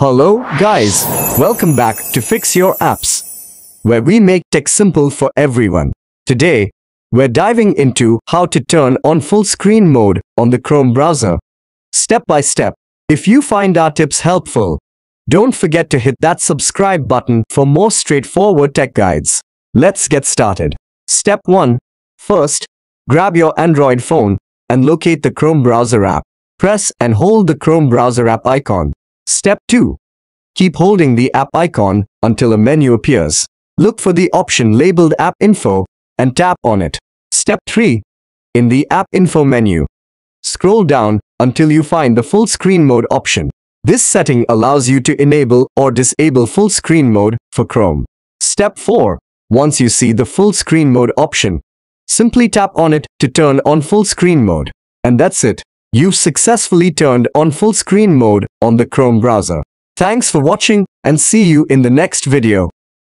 Hello, guys. Welcome back to Fix Your Apps, where we make tech simple for everyone. Today, we're diving into how to turn on full screen mode on the Chrome browser. Step by step. If you find our tips helpful, don't forget to hit that subscribe button for more straightforward tech guides. Let's get started. Step 1. First, grab your Android phone and locate the Chrome browser app. Press and hold the Chrome browser app icon. Step 2. Keep holding the app icon until a menu appears. Look for the option labeled App Info and tap on it. Step 3. In the App Info menu, scroll down until you find the full screen mode option. This setting allows you to enable or disable full screen mode for Chrome. Step 4. Once you see the full screen mode option, simply tap on it to turn on full screen mode. And that's it. You've successfully turned on full screen mode on the Chrome browser. Thanks for watching and see you in the next video.